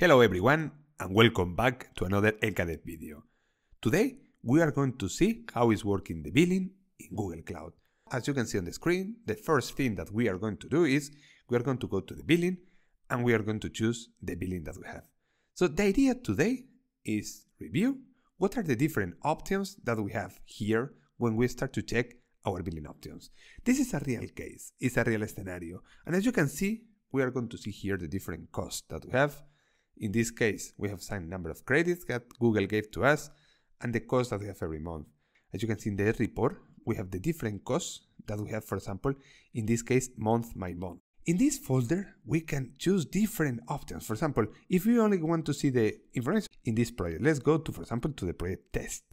Hello everyone and welcome back to another mkdev video. Today we are going to see how is working the billing in Google Cloud. As you can see on the screen, the first thing that we are going to do is we are going to go to the billing and we are going to choose the billing that we have. So the idea today is review what are the different options that we have here when we start to check our billing options. This is a real case, it's a real scenario. And as you can see, we are going to see here the different costs that we have. In this case, we have signed number of credits that Google gave to us and the cost that we have every month. As you can see in the report, we have the different costs that we have, for example, in this case, month by month. In this folder, we can choose different options. For example, if we only want to see the information in this project, let's go to, for example, to the project test.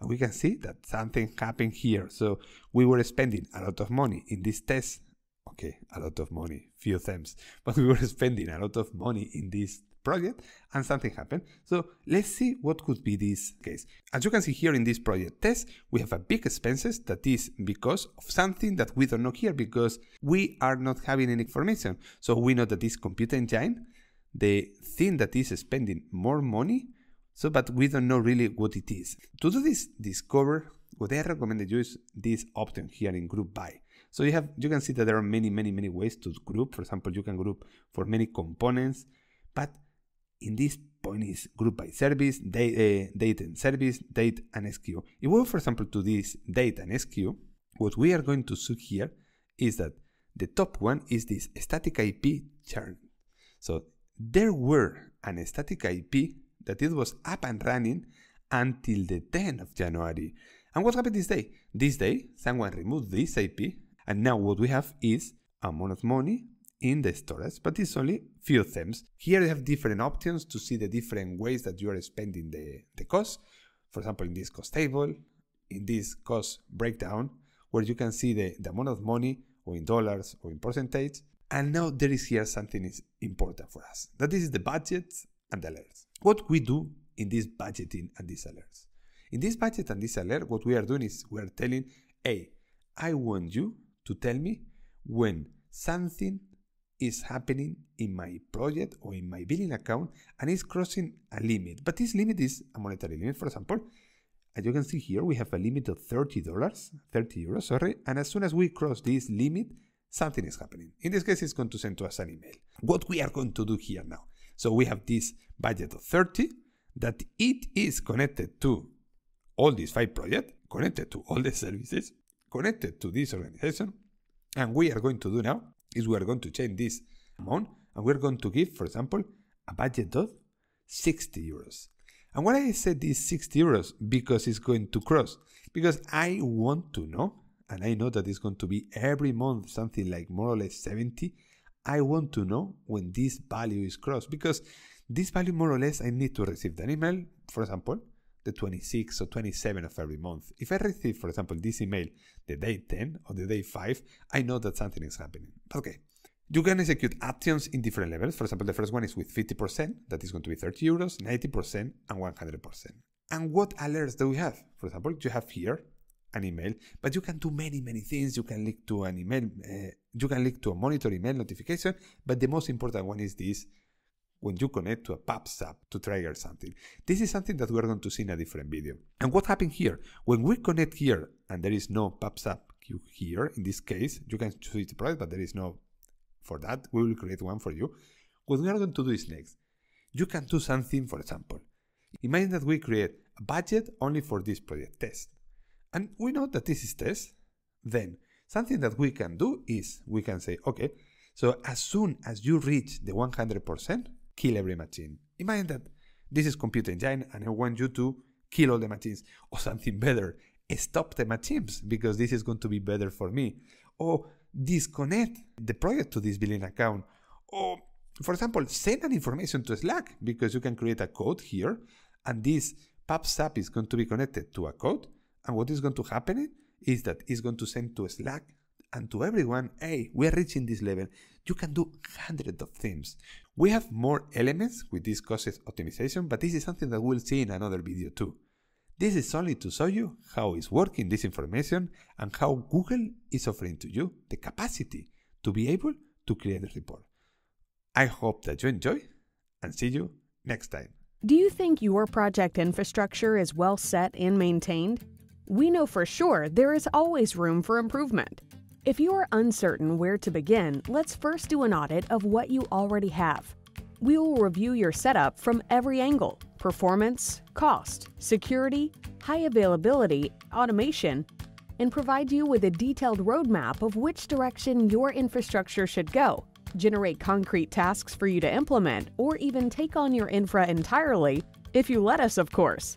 And we can see that something happened here. So we were spending a lot of money in this test. Okay, a lot of money, few times, but we were spending a lot of money in this project and something happened. So let's see what could be this case. As you can see here in this project test, we have a big expenses that is because of something that we don't know here because we are not having any information. So we know that this Compute Engine, the thing that is spending more money, so but we don't know really what it is. To do this discover, what I recommend you is this option here in group by. So you have you can see that there are many, many, many ways to group. For example, you can group for many components, but in this point is group by service, date, uh, date and service, date and SKU. If we for example, to this date and SKU, what we are going to see here is that the top one is this static IP churn. So there were an static IP that it was up and running until the 10th of January. And what happened this day? This day, someone removed this IP, and now what we have is amount of money in the storage, but it's only few themes. Here you have different options to see the different ways that you are spending the, the cost. For example, in this cost table, in this cost breakdown, where you can see the, the amount of money or in dollars or in percentage. And now there is here something is important for us. That is the budget and the alerts. What we do in this budgeting and these alerts. In this budget and this alert, what we are doing is we are telling, hey, I want you to tell me when something is happening in my project or in my billing account and it's crossing a limit. But this limit is a monetary limit. For example, as you can see here, we have a limit of $30, 30 euros, sorry. And as soon as we cross this limit, something is happening. In this case, it's going to send to us an email. What we are going to do here now. So we have this budget of 30 that it is connected to all these five projects, connected to all the services, connected to this organization. And we are going to do now is we are going to change this amount and we're going to give, for example, a budget of 60 euros. And why I said this 60 euros? Because it's going to cross. Because I want to know, and I know that it's going to be every month something like more or less 70. I want to know when this value is crossed. Because this value, more or less, I need to receive an email, for example, the 26th or 27th of every month. If I receive, for example, this email the day 10 or the day 5, I know that something is happening. Okay. You can execute actions in different levels. For example, the first one is with 50%, that is going to be 30 euros, 90%, and 100%. And what alerts do we have? For example, you have here an email, but you can do many, many things. You can link to an email, uh, you can link to a monitor email notification, but the most important one is this when you connect to a PubSub to trigger something. This is something that we're going to see in a different video. And what happened here? When we connect here and there is no PubSub queue here, in this case, you can choose the product, but there is no for that. We will create one for you. What we are going to do is next. You can do something, for example. Imagine that we create a budget only for this project test. And we know that this is test. Then something that we can do is we can say, okay, so as soon as you reach the 100%, kill every machine. Imagine that this is Compute Engine and I want you to kill all the machines or something better. Stop the machines because this is going to be better for me. Or disconnect the project to this billing account. Or for example, send an information to Slack because you can create a code here and this PubSub is going to be connected to a code. And what is going to happen is that it's going to send to Slack and to everyone, hey, we are reaching this level. You can do hundreds of things. We have more elements with this cost optimization, but this is something that we'll see in another video too. This is only to show you how is working this information and how Google is offering to you the capacity to be able to create a report. I hope that you enjoy and see you next time. Do you think your project infrastructure is well set and maintained? We know for sure there is always room for improvement. If you are uncertain where to begin, let's first do an audit of what you already have. We will review your setup from every angle performance, cost, security, high availability, automation, and provide you with a detailed roadmap of which direction your infrastructure should go, generate concrete tasks for you to implement, or even take on your infra entirely, if you let us, of course.